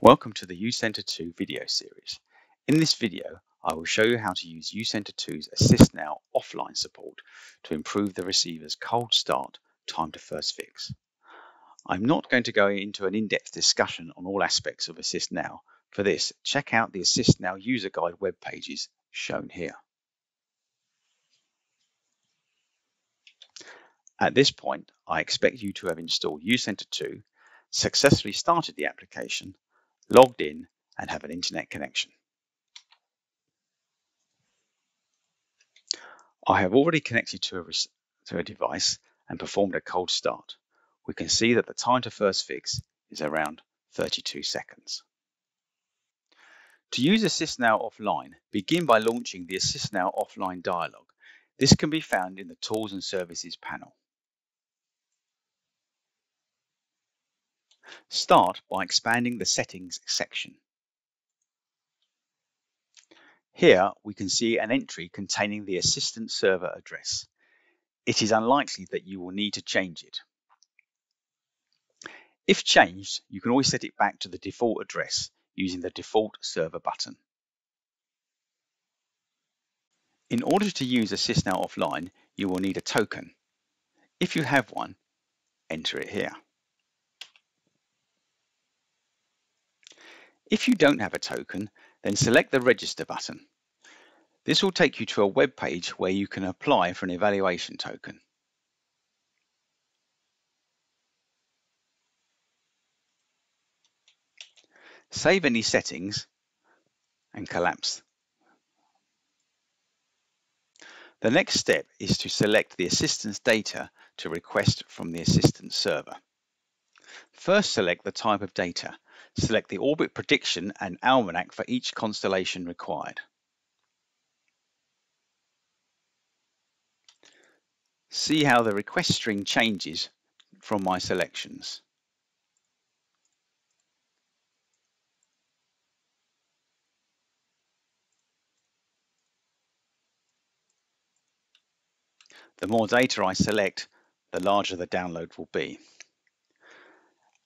Welcome to the u-center 2 video series. In this video, I will show you how to use u-center 2's AssistNow offline support to improve the receiver's cold start time to first fix. I'm not going to go into an in-depth discussion on all aspects of AssistNow. For this, check out the AssistNow user guide web pages shown here. At this point, I expect you to have installed u-center 2, successfully started the application, logged in and have an internet connection. I have already connected to a, to a device and performed a cold start. We can see that the time to first fix is around 32 seconds. To use AssistNow offline, begin by launching the AssistNow offline dialog. This can be found in the Tools and Services panel. Start by expanding the Settings section. Here we can see an entry containing the assistant server address. It is unlikely that you will need to change it. If changed, you can always set it back to the default address using the default server button. In order to use AssistNow offline, you will need a token. If you have one, enter it here. If you don't have a token, then select the Register button. This will take you to a web page where you can apply for an evaluation token. Save any settings and collapse. The next step is to select the assistance data to request from the assistance server. First select the type of data Select the orbit prediction and almanac for each constellation required. See how the request string changes from my selections. The more data I select, the larger the download will be.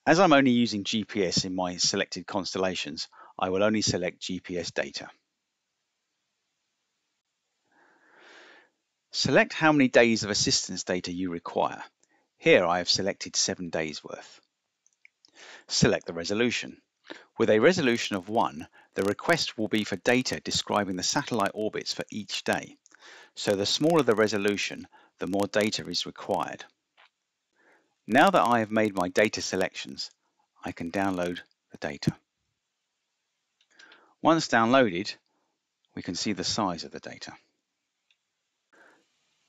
As I'm only using GPS in my selected constellations, I will only select GPS data. Select how many days of assistance data you require. Here I have selected seven days worth. Select the resolution. With a resolution of 1, the request will be for data describing the satellite orbits for each day. So the smaller the resolution, the more data is required. Now that I have made my data selections, I can download the data. Once downloaded, we can see the size of the data.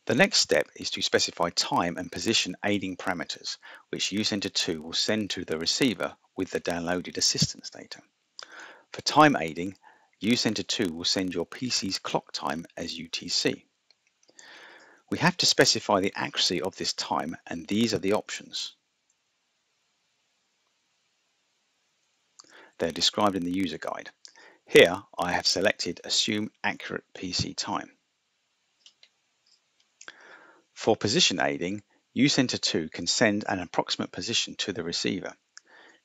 The next step is to specify time and position aiding parameters, which u-center 2 will send to the receiver with the downloaded assistance data. For time aiding, u-center 2 will send your PC's clock time as UTC. We have to specify the accuracy of this time and these are the options. They're described in the user guide. Here I have selected Assume Accurate PC Time. For position aiding, u-center 2 can send an approximate position to the receiver.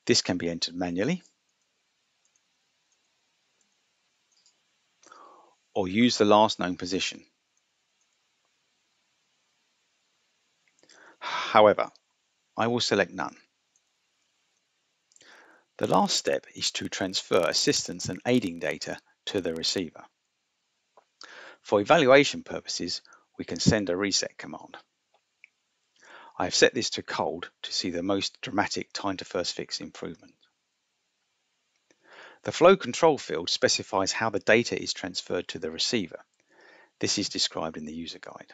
This can be entered manually or use the last known position. However, I will select none. The last step is to transfer assistance and aiding data to the receiver. For evaluation purposes, we can send a reset command. I have set this to cold to see the most dramatic time to first fix improvement. The flow control field specifies how the data is transferred to the receiver. This is described in the user guide.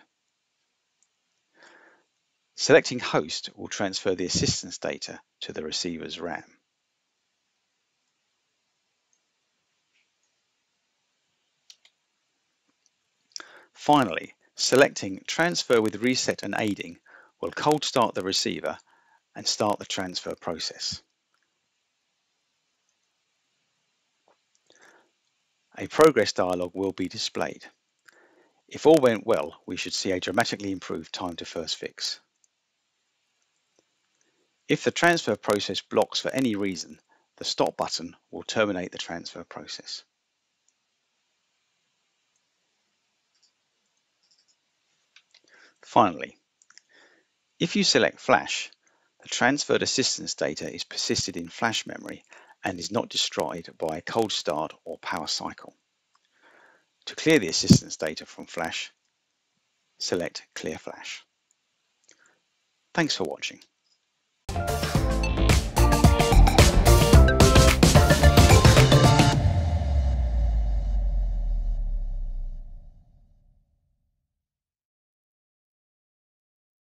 Selecting host will transfer the assistance data to the receiver's RAM. Finally, selecting transfer with reset and aiding will cold start the receiver and start the transfer process. A progress dialog will be displayed. If all went well, we should see a dramatically improved time to first fix. If the transfer process blocks for any reason, The Stop button will terminate the transfer process. Finally, if you select Flash, the transferred assistance data is persisted in flash memory and is not destroyed by a cold start or power cycle. To clear the assistance data from Flash, select Clear Flash. Thanks for watching. Thank you.